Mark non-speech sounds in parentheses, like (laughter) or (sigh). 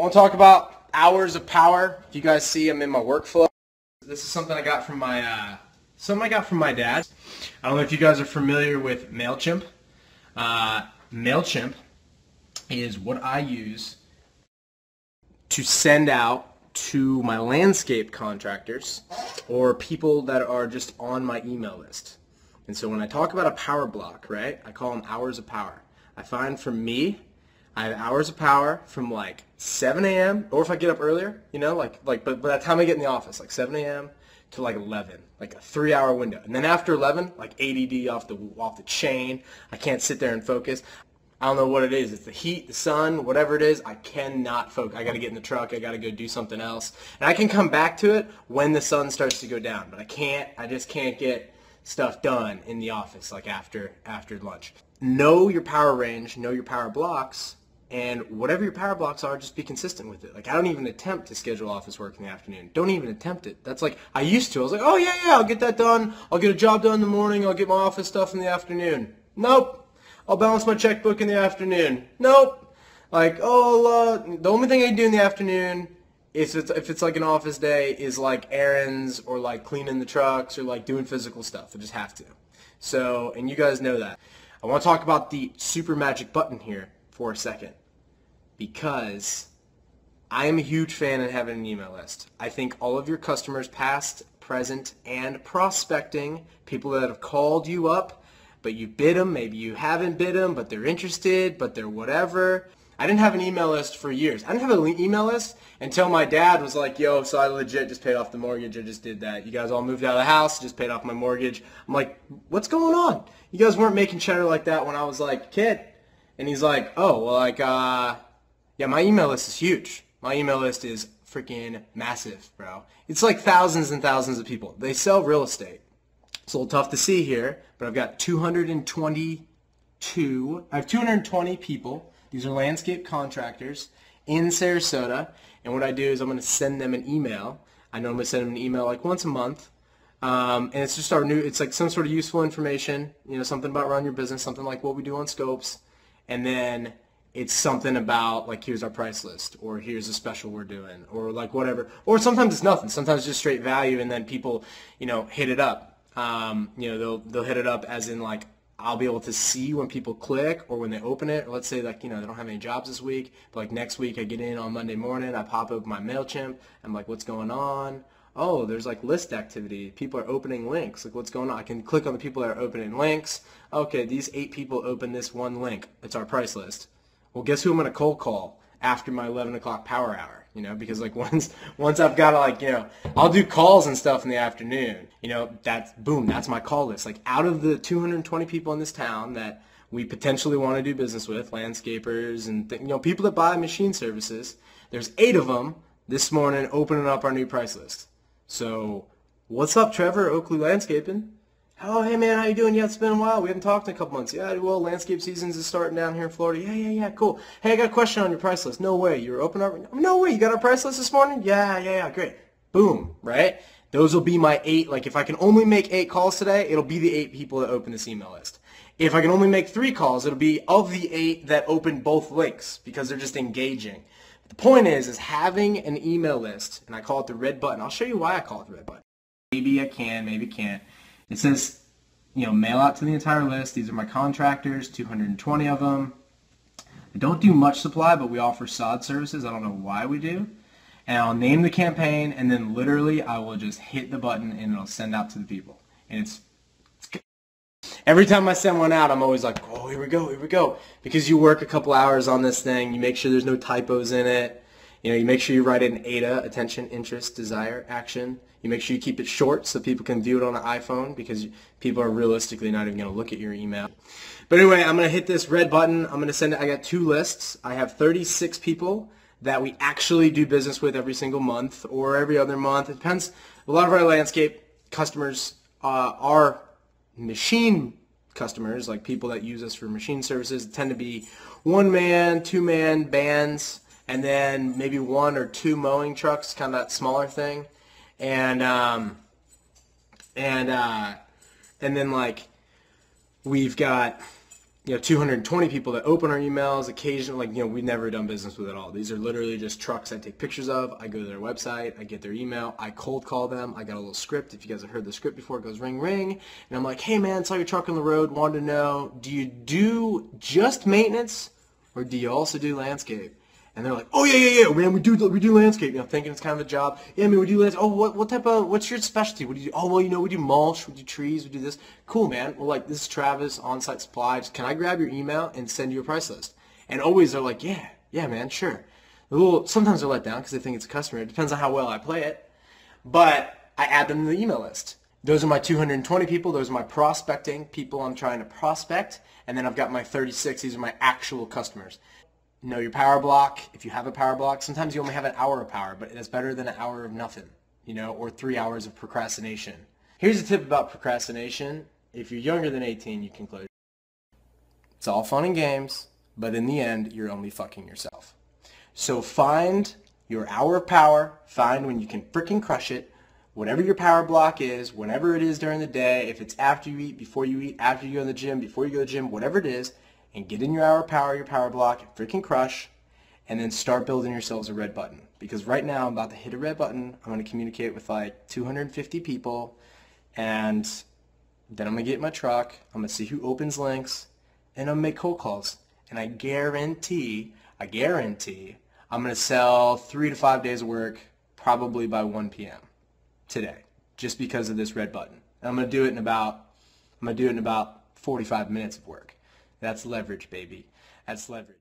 I want to talk about hours of power. If you guys see, I'm in my workflow. This is something I got from my uh, something I got from my dad. I don't know if you guys are familiar with Mailchimp. Uh, Mailchimp is what I use to send out to my landscape contractors or people that are just on my email list. And so when I talk about a power block, right, I call them hours of power. I find for me, I have hours of power from like 7 a.m. or if I get up earlier, you know, like like but by the time I get in the office, like 7 a.m. to like 11, like a three-hour window. And then after 11, like ADD off the off the chain. I can't sit there and focus. I don't know what it is. It's the heat, the sun, whatever it is. I cannot focus. I got to get in the truck. I got to go do something else. And I can come back to it when the sun starts to go down. But I can't. I just can't get stuff done in the office like after after lunch. Know your power range. Know your power blocks. And whatever your power blocks are, just be consistent with it. Like I don't even attempt to schedule office work in the afternoon. Don't even attempt it. That's like I used to. I was like, oh yeah, yeah, I'll get that done. I'll get a job done in the morning. I'll get my office stuff in the afternoon. Nope. I'll balance my checkbook in the afternoon. Nope. Like, oh, uh, the only thing I do in the afternoon if it's if it's like an office day is like errands or like cleaning the trucks or like doing physical stuff. I just have to. So, and you guys know that. I want to talk about the super magic button here for a second because I am a huge fan of having an email list. I think all of your customers, past, present, and prospecting, people that have called you up, but you bid them, maybe you haven't bid them, but they're interested, but they're whatever. I didn't have an email list for years. I didn't have an email list until my dad was like, yo, so I legit just paid off the mortgage. I just did that. You guys all moved out of the house, just paid off my mortgage. I'm like, what's going on? You guys weren't making cheddar like that when I was like kid. And he's like, oh, well, like, uh, yeah, my email list is huge. My email list is freaking massive, bro. It's like thousands and thousands of people. They sell real estate. It's a little tough to see here, but I've got 222, I have 220 people. These are landscape contractors in Sarasota. And what I do is I'm going to send them an email. I normally send them an email like once a month. Um, and it's just our new, it's like some sort of useful information, you know, something about run your business, something like what we do on Scopes. And then it's something about like here's our price list or here's a special we're doing or like whatever or sometimes it's nothing sometimes just straight value and then people you know hit it up um, you know, they'll they'll hit it up as in like I'll be able to see when people click or when they open it. Let's say like, you know, they don't have any jobs this week, but like next week I get in on Monday morning, I pop open my MailChimp, I'm like, what's going on? Oh, there's like list activity. People are opening links. Like what's going on? I can click on the people that are opening links. Okay, these eight people open this one link. It's our price list. Well, guess who I'm going to cold call after my 11 o'clock power hour? you know, because like (laughs) once once I've got to like, you know, I'll do calls and stuff in the afternoon. You know, that's boom, that's my call list. Like out of the 220 people in this town that we potentially want to do business with, landscapers and you know, people that buy machine services, there's 8 of them this morning opening up our new price list. So, what's up, Trevor, Oakley Landscaping? Oh, hey man, how you doing? Yeah, it's been a while. We haven't talked in a couple months. Yeah, well, landscape seasons is starting down here in Florida. Yeah, yeah, yeah, cool. Hey, I got a question on your price list. No way. You're open up? No way. You got our price list this morning? Yeah, yeah, yeah, great. Boom, right? Those will be my eight. Like, if I can only make eight calls today, it'll be the eight people that open this email list. If I can only make three calls, it'll be of the eight that open both links because they're just engaging. The point is, is having an email list, and I call it the red button. I'll show you why I call it the red button. Maybe I can, maybe can't. It says, you know, mail out to the entire list. These are my contractors, 220 of them. I don't do much supply, but we offer sod services. I don't know why we do. And I'll name the campaign, and then literally I will just hit the button, and it'll send out to the people. And it's. Every time I send one out, I'm always like, oh, here we go, here we go. Because you work a couple hours on this thing, you make sure there's no typos in it. You know, you make sure you write it in AIDA, attention, interest, desire, action. You make sure you keep it short so people can view it on an iPhone because people are realistically not even going to look at your email. But anyway, I'm going to hit this red button. I'm going to send it. I got two lists. I have 36 people that we actually do business with every single month or every other month. It depends. A lot of our landscape customers uh, are machine customers, like people that use us for machine services, tend to be one-man, two-man bands and then maybe one or two mowing trucks, kind of that smaller thing, and um, and uh, and then like we've got you know 220 people that open our emails occasionally. Like you know we've never done business with at all. These are literally just trucks i take pictures of. I go to their website. I get their email. I cold call them. I got a little script. If you guys have heard the script before it goes ring ring. And i'm like hey man saw your truck on the road. Wanted to know do you do just maintenance or do you also do landscape and they're like, oh yeah, yeah, yeah, man, we do we do landscape. You know, thinking it's kind of a job. Yeah, I mean, we do landscape. Oh, what what type of what's your specialty? What do you do? Oh, well, you know, we do mulch, we do trees, we do this. Cool, man. Well, like this is Travis, on-site supply. Just, can I grab your email and send you a price list? And always they're like, yeah, yeah, man, sure. Little sometimes they're let down because they think it's a customer. It depends on how well I play it. But I add them to the email list. Those are my 220 people. Those are my prospecting people I'm trying to prospect. And then I've got my 36. These are my actual customers know your power block. If you have a power block, sometimes you only have an hour of power, but it's better than an hour of nothing, you know, or three hours of procrastination. Here's a tip about procrastination. If you're younger than 18, you can close. It's all fun and games, but in the end, you're only fucking yourself. So find your hour of power, find when you can freaking crush it, whatever your power block is, whenever it is during the day, if it's after you eat, before you eat, after you go to the gym, before you go to the gym, whatever it is, and get in your hour power, your power block, freaking crush, and then start building yourselves a red button. Because right now I'm about to hit a red button. I'm going to communicate with like 250 people, and then I'm going to get my truck. I'm going to see who opens links, and I'm going to make cold calls. And I guarantee, I guarantee, I'm going to sell three to five days of work probably by 1 p.m. today, just because of this red button. And I'm going to do it in about, I'm going to do it in about 45 minutes of work. That's leverage, baby. That's leverage.